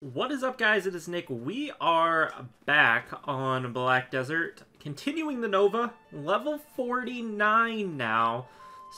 What is up guys, it is Nick. We are back on Black Desert, continuing the Nova, level 49 now.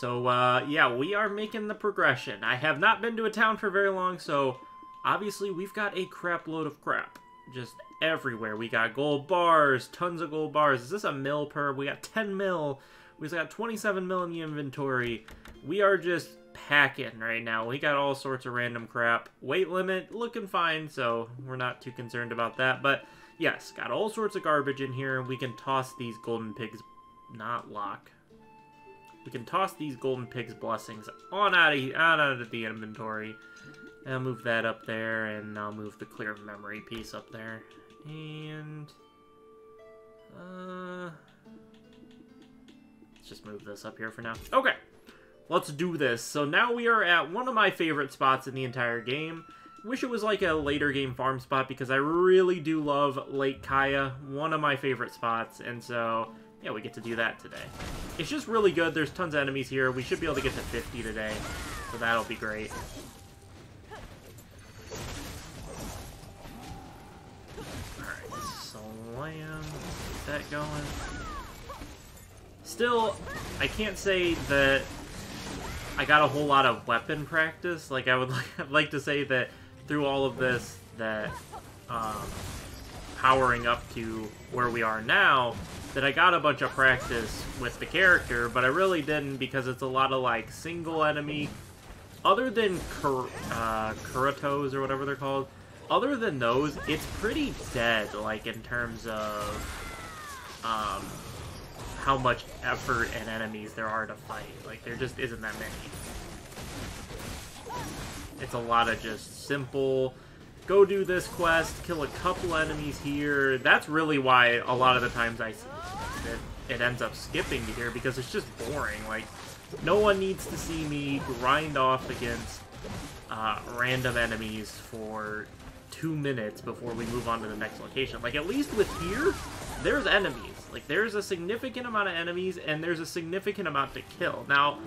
So uh, yeah, we are making the progression. I have not been to a town for very long, so obviously we've got a crap load of crap. Just everywhere. We got gold bars, tons of gold bars. Is this a mil per? We got 10 mil. We got 27 mil in the inventory. We are just packing right now. We got all sorts of random crap. Weight limit looking fine, so we're not too concerned about that. But yes, got all sorts of garbage in here. and We can toss these golden pigs, not lock. We can toss these golden pigs blessings on out of, on out of the inventory. I'll move that up there, and I'll move the clear memory piece up there. And... Uh... Let's just move this up here for now. Okay, let's do this. So now we are at one of my favorite spots in the entire game. Wish it was like a later game farm spot because I really do love Lake Kaia, one of my favorite spots, and so yeah, we get to do that today. It's just really good. There's tons of enemies here. We should be able to get to 50 today, so that'll be great. Alright, slam. Get that going. Still, I can't say that I got a whole lot of weapon practice. Like, I would like, like to say that through all of this, that um, powering up to where we are now, that I got a bunch of practice with the character, but I really didn't because it's a lot of, like, single enemy. Other than Kur uh, Kuratos or whatever they're called, other than those, it's pretty dead, like, in terms of um, how much effort and enemies there are to fight. Like, there just isn't that many. It's a lot of just simple, go do this quest, kill a couple enemies here. That's really why a lot of the times I it, it ends up skipping here, because it's just boring. Like, no one needs to see me grind off against uh, random enemies for two minutes before we move on to the next location. Like, at least with here, there's enemies. Like, there's a significant amount of enemies, and there's a significant amount to kill. Now,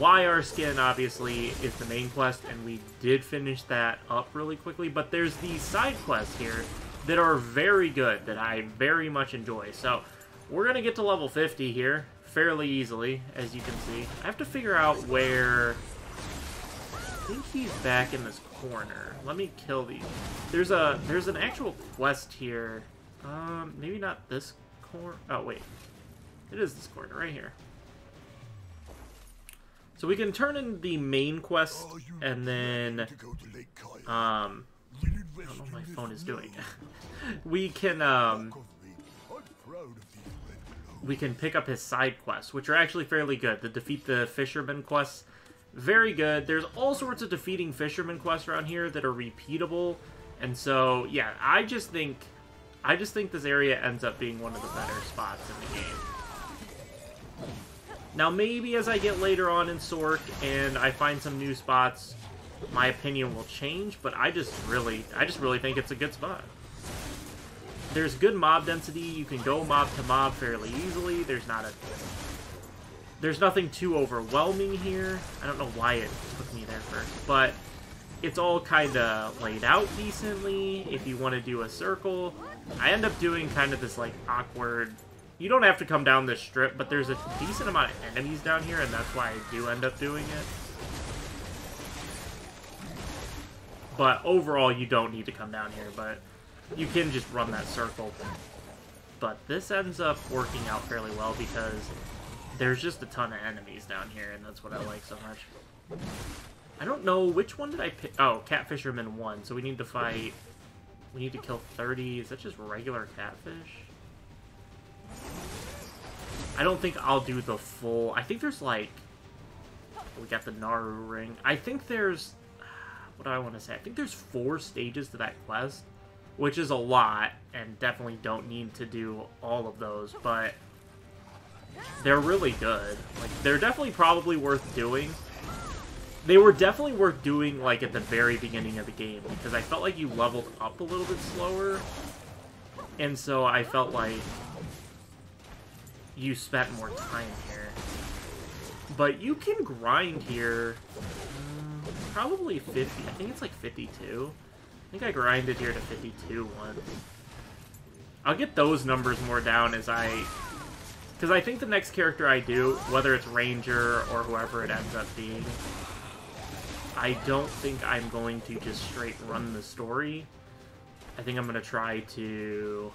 YR skin, obviously, is the main quest, and we did finish that up really quickly, but there's these side quests here that are very good, that I very much enjoy. So, we're going to get to level 50 here fairly easily, as you can see. I have to figure out where... I think he's back in this corner. Let me kill these. There's a there's an actual quest here. Um, maybe not this corner. Oh, wait. It is this corner, right here. So we can turn in the main quest, and then... Um... I don't know what my phone is doing. we can, um... We can pick up his side quests, which are actually fairly good. The Defeat the Fisherman quests, very good. There's all sorts of defeating fisherman quests around here that are repeatable. And so, yeah, I just think I just think this area ends up being one of the better spots in the game. Now, maybe as I get later on in Sork and I find some new spots, my opinion will change, but I just really, I just really think it's a good spot. There's good mob density. You can go mob to mob fairly easily. There's not a... There's nothing too overwhelming here. I don't know why it took me there first, but it's all kind of laid out decently. If you want to do a circle, I end up doing kind of this, like, awkward... You don't have to come down this strip, but there's a decent amount of enemies down here, and that's why I do end up doing it. But overall, you don't need to come down here, but you can just run that circle. But this ends up working out fairly well because there's just a ton of enemies down here, and that's what I like so much. I don't know, which one did I pick? Oh, Catfisherman 1, so we need to fight we need to kill 30. Is that just regular catfish? I don't think I'll do the full... I think there's, like... We got the Naru ring. I think there's... What do I want to say? I think there's four stages to that quest, which is a lot, and definitely don't need to do all of those, but they're really good. Like, they're definitely probably worth doing. They were definitely worth doing, like, at the very beginning of the game, because I felt like you leveled up a little bit slower, and so I felt like you spent more time here. But you can grind here. mm, probably 50. I think it's like 52. I think I grinded here to 52 once. I'll get those numbers more down as I... Because I think the next character I do, whether it's Ranger or whoever it ends up being, I don't think I'm going to just straight run the story. I think I'm going to try to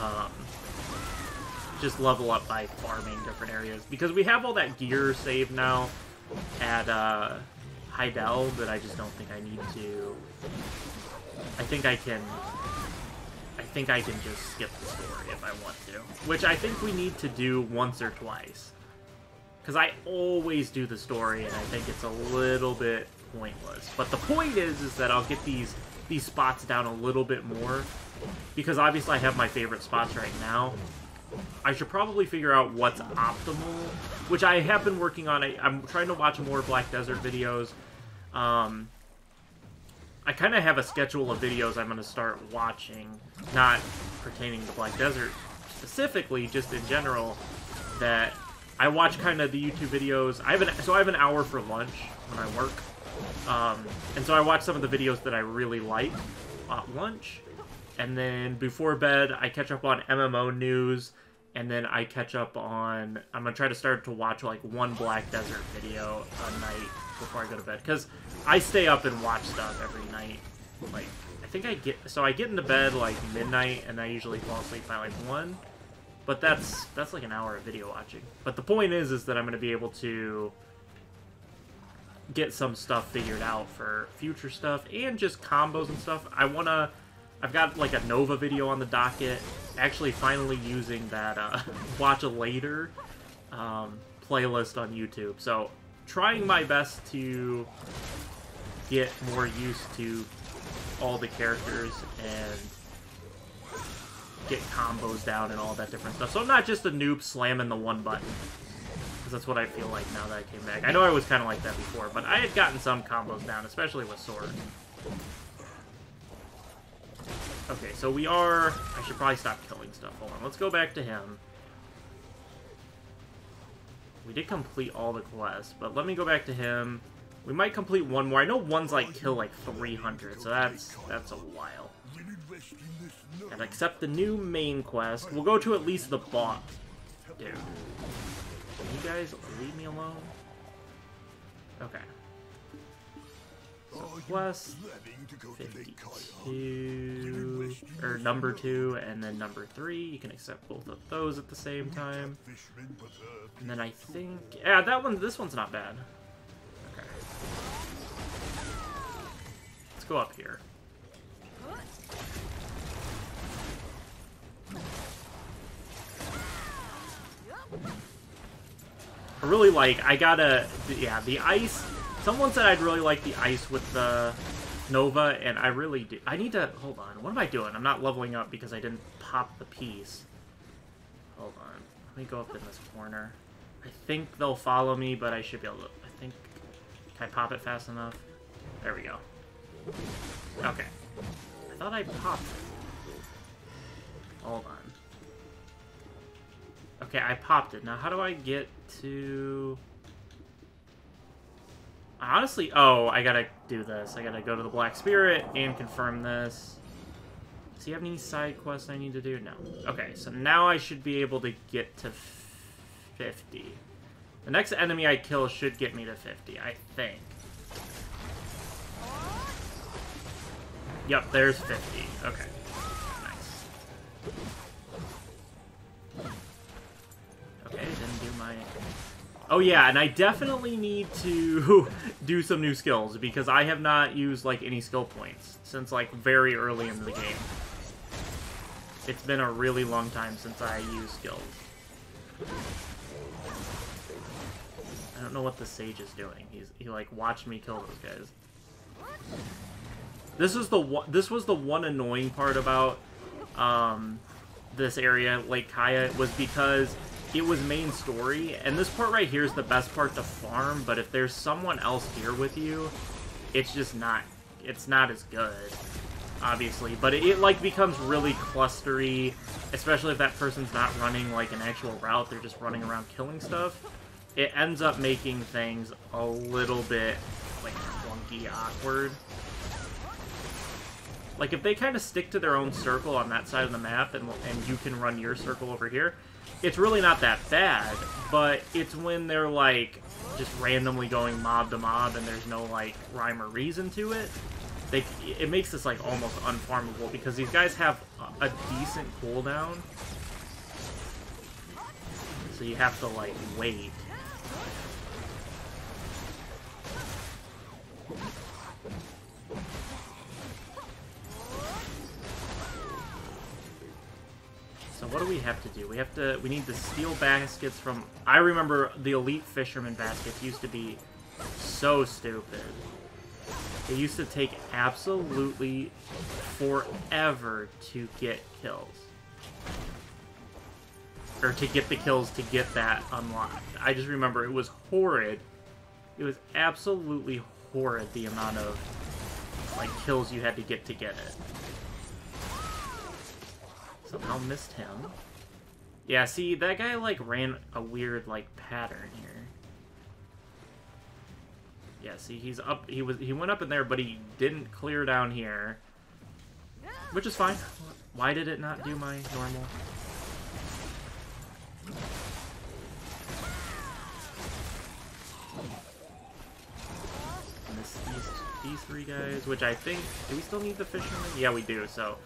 um, just level up by farming different areas. Because we have all that gear saved now at uh, Heidel that I just don't think I need to... I think I can... I think I can just skip the story if I want to. Which I think we need to do once or twice. Because I always do the story, and I think it's a little bit pointless. But the point is, is that I'll get these these spots down a little bit more. Because obviously I have my favorite spots right now. I should probably figure out what's optimal, which I have been working on. I, am trying to watch more Black Desert videos. Um, I kind of have a schedule of videos I'm going to start watching, not pertaining to Black Desert specifically, just in general, that I watch kind of the YouTube videos. I have an, so I have an hour for lunch when I work. Um, and so I watch some of the videos that I really like at lunch. And then before bed, I catch up on MMO news. And then I catch up on... I'm to try to start to watch like one Black Desert video a night before I go to bed. Because I stay up and watch stuff every night. Like, I think I get... So I get into bed like midnight and I usually fall asleep by like 1. But that's that's like an hour of video watching. But the point is, is that I'm going to be able to get some stuff figured out for future stuff and just combos and stuff. I want to... I've got like a Nova video on the docket. Actually finally using that uh, watch a later um, playlist on YouTube. So trying my best to get more used to all the characters and get combos down and all that different stuff. So I'm not just a noob slamming the one button. Because that's what I feel like now that I came back. I know I was kind of like that before, but I had gotten some combos down, especially with sword. Okay, so we are... I should probably stop killing stuff. Hold on, let's go back to him. We did complete all the quests, but let me go back to him. We might complete one more. I know one's like kill like 300, so that's that's a while. And accept the new main quest. We'll go to at least the boss. Dude. Can you guys leave me alone? Okay. Quest 52, or number 2, and then number 3. You can accept both of those at the same time. And then I think... Yeah, that one, this one's not bad. Okay. Let's go up here. I really like, I gotta, yeah, the ice, someone said I'd really like the ice with the Nova, and I really do. I need to, hold on, what am I doing? I'm not leveling up because I didn't pop the piece. Hold on, let me go up in this corner. I think they'll follow me, but I should be able to, I think, can I pop it fast enough? There we go. Okay. I thought I popped it. Hold on. Okay, I popped it. Now, how do I get to... Honestly, oh, I gotta do this. I gotta go to the Black Spirit and confirm this. Does he have any side quests I need to do? No. Okay, so now I should be able to get to 50. The next enemy I kill should get me to 50, I think. Yep, there's 50. Okay. Okay, Oh yeah, and I definitely need to do some new skills, because I have not used, like, any skill points since, like, very early in the game. It's been a really long time since I used skills. I don't know what the Sage is doing. He's he like watched me kill those guys. This is the one. This was the one annoying part about um, this area, Lake Kaia, was because it was main story, and this part right here is the best part to farm, but if there's someone else here with you, it's just not, it's not as good, obviously, but it, it like becomes really clustery, especially if that person's not running like an actual route, they're just running around killing stuff. it ends up making things a little bit, like, clunky, awkward. Like, if they kind of stick to their own circle on that side of the map, and, and you can run your circle over here, it's really not that bad, but it's when they're, like, just randomly going mob to mob and there's no, like, rhyme or reason to it, they, it makes this, like, almost unfarmable, because these guys have a, a decent cooldown, so you have to, like, wait. What do we have to do? We have to, we need the steel baskets from, I remember the Elite Fisherman baskets used to be so stupid. It used to take absolutely forever to get kills. Or to get the kills to get that unlocked. I just remember it was horrid. It was absolutely horrid the amount of like kills you had to get to get it. Somehow missed him. Yeah, see, that guy, like, ran a weird, like, pattern here. Yeah, see, he's up, he was, he went up in there, but he didn't clear down here. Which is fine. Why did it not do my normal? These, these three guys, which I think, do we still need the fisherman? Yeah, we do, so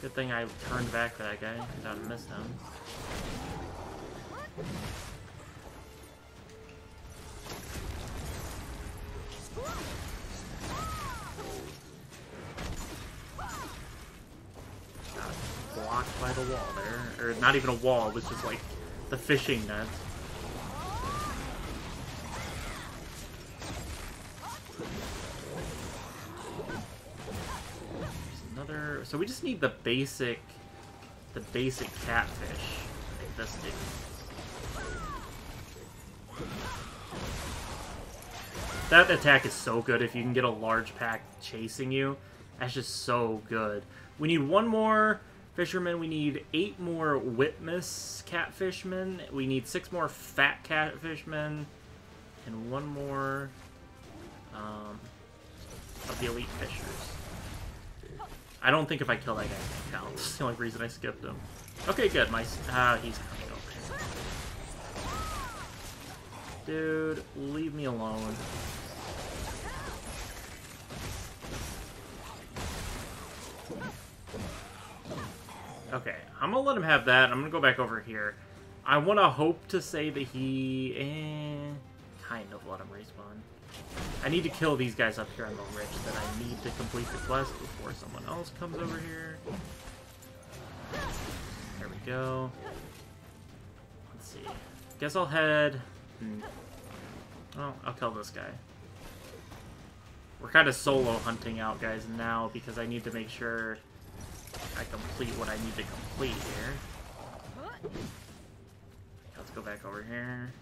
Good thing I turned back that guy, because I missed him. Got blocked by the wall there. Or not even a wall, it was just like the fishing So we just need the basic, the basic catfish. Like this dude. That attack is so good if you can get a large pack chasing you. That's just so good. We need one more fisherman. We need eight more Witness catfishmen. We need six more fat catfishmen. And one more um, of the elite fishers. I don't think if I kill that guy, it counts. That's the only reason I skipped him. Okay, good. My ah, he's coming over. Dude, leave me alone. Okay, I'm gonna let him have that. I'm gonna go back over here. I want to hope to say that he... Eh, kind of let him respawn. I need to kill these guys up here on the ridge that I need to complete the quest before someone else comes over here. There we go. Let's see. Guess I'll head... Hmm. Oh, I'll kill this guy. We're kind of solo hunting out guys now because I need to make sure I complete what I need to complete here. Let's go back over here.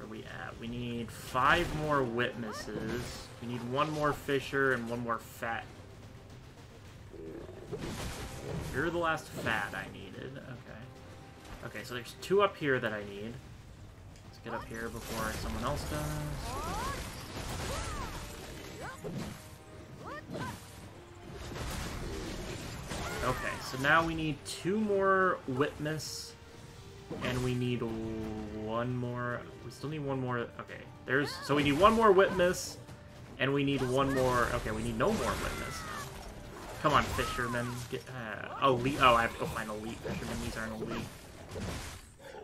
Are we at? We need five more witnesses. We need one more fisher and one more fat. You're the last fat I needed. Okay. Okay, so there's two up here that I need. Let's get up here before someone else does. Okay, so now we need two more witness and we need one more... We still need one more... Okay, there's... So we need one more witness, and we need one more... Okay, we need no more witness now. Come on, fishermen. Get, uh, elite... Oh, I have to go find elite fishermen. These aren't elite.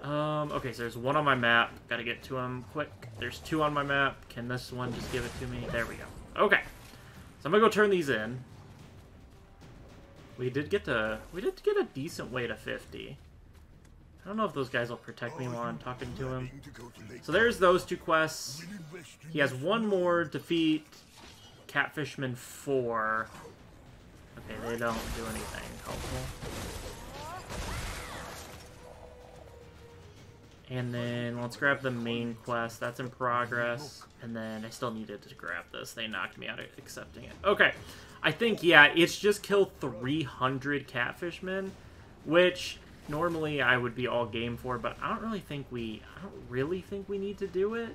Um, okay, so there's one on my map. Gotta get to them quick. There's two on my map. Can this one just give it to me? There we go. Okay. So I'm gonna go turn these in. We did get to... We did get a decent way to 50. I don't know if those guys will protect me while I'm talking to him. So there's those two quests. He has one more, defeat Catfishman 4. Okay, they don't do anything helpful. And then let's grab the main quest. That's in progress. And then I still needed to grab this. They knocked me out of accepting it. Okay. I think, yeah, it's just kill 300 catfishmen, which normally I would be all game for, but I don't really think we, I don't really think we need to do it.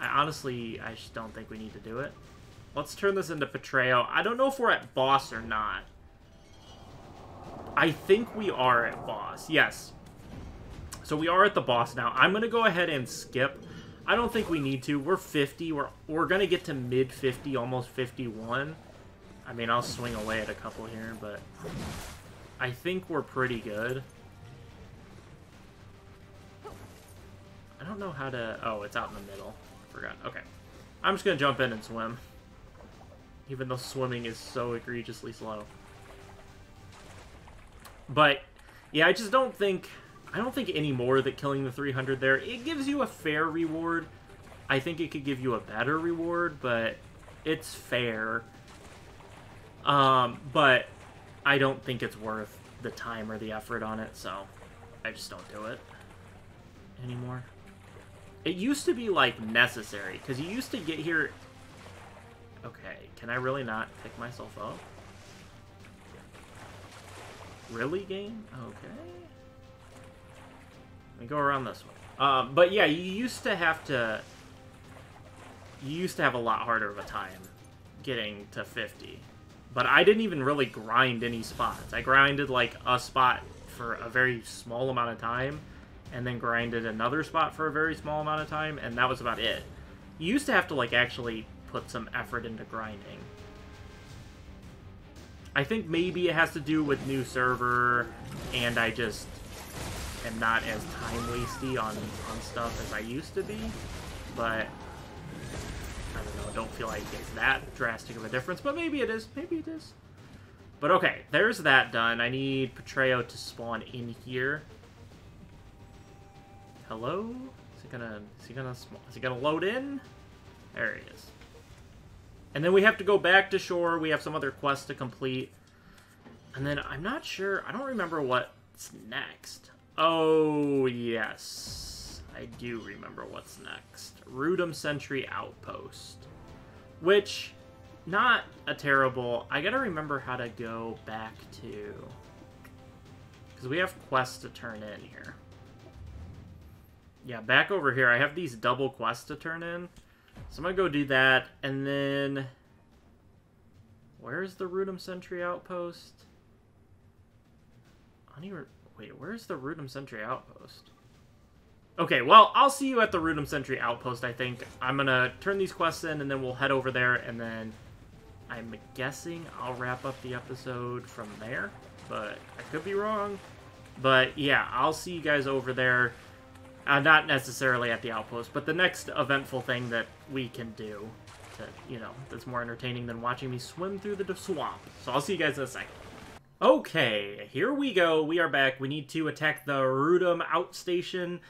I honestly, I just don't think we need to do it. Let's turn this into Betrayal. I don't know if we're at boss or not. I think we are at boss. Yes. So we are at the boss now. I'm going to go ahead and skip. I don't think we need to. We're 50. We're, we're going to get to mid 50, almost 51. I mean, I'll swing away at a couple here, but I think we're pretty good. I don't know how to... Oh, it's out in the middle. I Forgot. Okay. I'm just going to jump in and swim. Even though swimming is so egregiously slow. But, yeah, I just don't think... I don't think anymore that killing the 300 there, it gives you a fair reward. I think it could give you a better reward, but it's fair. Um, but I don't think it's worth the time or the effort on it, so I just don't do it anymore. It used to be, like, necessary, because you used to get here... Okay, can I really not pick myself up? Really, game? Okay. Let me go around this way. Um, but yeah, you used to have to... You used to have a lot harder of a time getting to 50. But I didn't even really grind any spots. I grinded, like, a spot for a very small amount of time, and then grinded another spot for a very small amount of time, and that was about it. You used to have to, like, actually put some effort into grinding. I think maybe it has to do with new server, and I just am not as time-wasty on, on stuff as I used to be, but know, don't feel like it's that drastic of a difference, but maybe it is, maybe it is. But okay, there's that done. I need Betrayal to spawn in here. Hello? Is he gonna, is he gonna, is he gonna load in? There he is. And then we have to go back to shore. We have some other quests to complete. And then I'm not sure. I don't remember what's next. Oh, yes. I do remember what's next. Rhutum Sentry Outpost. Which, not a terrible... I gotta remember how to go back to... Because we have quests to turn in here. Yeah, back over here. I have these double quests to turn in. So I'm to go do that, and then... Where's the Rhutum Sentry Outpost? Wait, where's the Rhutum Sentry Outpost? Okay, well, I'll see you at the Rhutum Sentry Outpost, I think. I'm to turn these quests in, and then we'll head over there, and then I'm guessing I'll wrap up the episode from there, but I could be wrong. But yeah, I'll see you guys over there. Uh, not necessarily at the outpost, but the next eventful thing that we can do that, you know, that's more entertaining than watching me swim through the swamp. So I'll see you guys in a second. Okay, here we go. We are back. We need to attack the Rhutum outstation,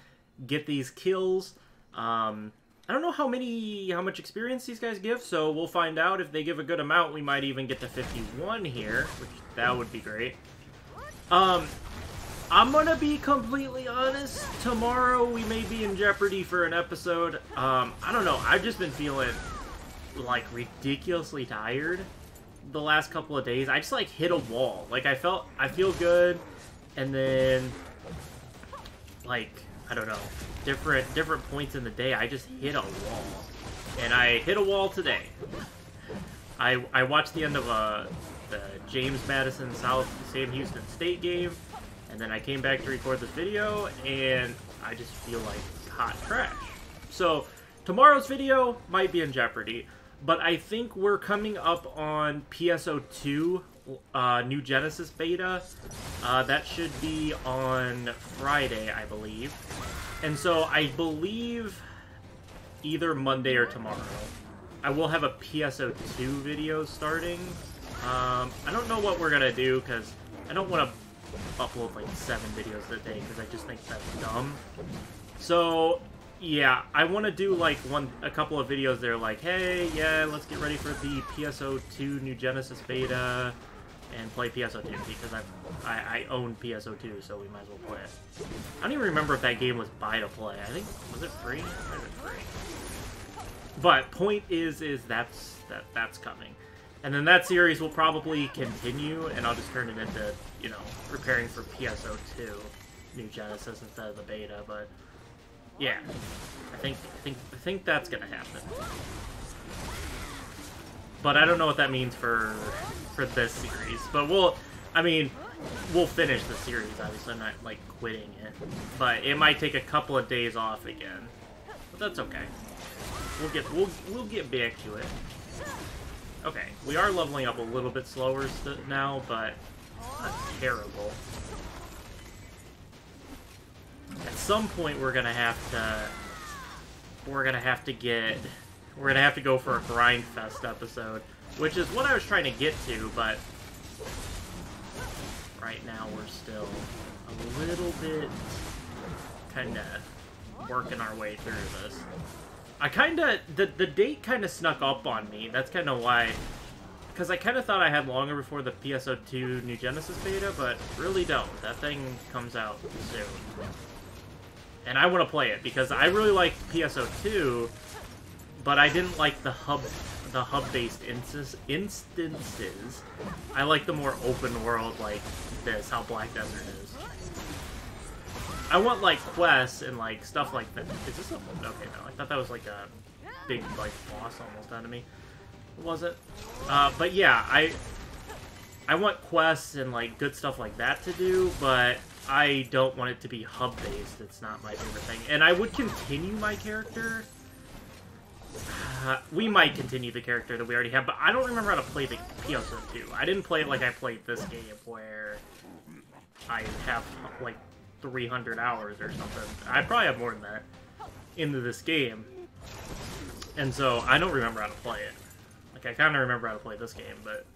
get these kills. Um, I don't know how many, how much experience these guys give, so we'll find out. If they give a good amount, we might even get to 51 here, which that would be great. Um, I'm gonna be completely honest. Tomorrow we may be in jeopardy for an episode. Um, I don't know. I've just been feeling like ridiculously tired the last couple of days. I just like hit a wall. Like I felt, I feel good, and then like I don't know, different different points in the day, I just hit a wall, and I hit a wall today. I I watched the end of a uh, the James Madison South Sam Houston State game and then I came back to record this video, and I just feel like hot trash. So, tomorrow's video might be in jeopardy, but I think we're coming up on PSO2 uh, New Genesis beta. Uh, that should be on Friday, I believe. And so I believe either Monday or tomorrow. I will have a PSO2 video starting. Um, I don't know what we're going to do because I don't want to upload like seven videos a day because I just think that's dumb. So yeah, I want to do like one, a couple of videos there like, hey, yeah, let's get ready for the PSO2 New Genesis beta and play PSO2 because I, I, I own PSO2, so we might as well play it. I don't even remember if that game was buy to play. I think was it free? Was it free? But point is, is that's that that's coming. And then that series will probably continue, and I'll just turn it into, you know, preparing for PSO2, New Genesis instead of the beta, but yeah. I think I think I think that's gonna happen. But I don't know what that means for for this series. But we'll I mean, we'll finish the series, obviously I'm not like quitting it. But it might take a couple of days off again. But that's okay. We'll get we'll we'll get back to it. Okay, we are leveling up a little bit slower now, but not terrible. At some point, we're gonna have to... We're gonna have to get... We're gonna have to go for a Grind Fest episode, which is what I was trying to get to, but... Right now, we're still a little bit... Kinda working our way through this. I kind of... The, the date kind of snuck up on me. That's kind of why... Because I kind of thought I had longer before the PSO2 New Genesis beta, but really don't. That thing comes out soon. And I want to play it, because I really like PSO2, but I didn't like the hub the hub-based instances. I like the more open world like this, how Black Desert is. I want like quests and like stuff like that. Is this a okay? No, I thought that was like a big like boss almost enemy. Was it? Uh, but yeah, I I want quests and like good stuff like that to do, but I don't want it to be hub based. It's not my favorite thing, and I would continue my character. Uh, we might continue the character that we already have, but I don't remember how to play the PSO2. I didn't play it like I played this game, where I have like 300 hours or something. I probably have more than that into this game. And so I don't remember how to play it. Like I kind of remember how to play this game, but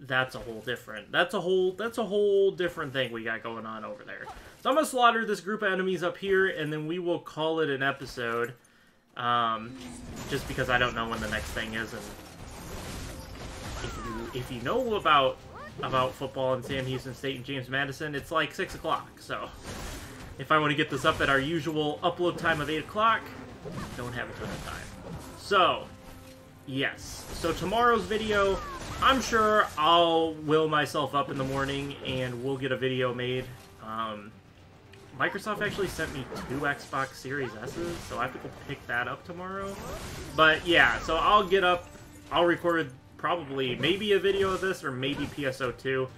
that's a whole different that's a whole that's a whole different thing we got going on over there. So I'm gonna slaughter this group of enemies up here, and then we will call it an episode. Um, just because I don't know when the next thing is, and if you if you know about about football in Sam Houston State and James Madison, it's like 6 o'clock. So if I want to get this up at our usual upload time of 8 o'clock, don't have a ton of time. So, yes. So tomorrow's video, I'm sure I'll will myself up in the morning and we'll get a video made. Um, Microsoft actually sent me two Xbox Series S's, so I have to go pick that up tomorrow. But yeah, so I'll get up, I'll record probably maybe a video of this or maybe PSO2.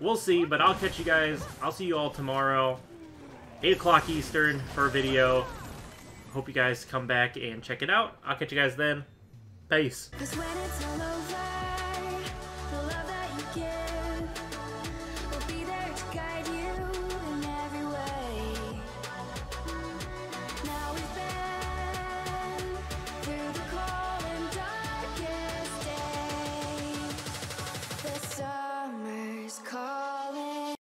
We'll see, but I'll catch you guys. I'll see you all tomorrow, 8 o'clock Eastern for a video. Hope you guys come back and check it out. I'll catch you guys then. Peace.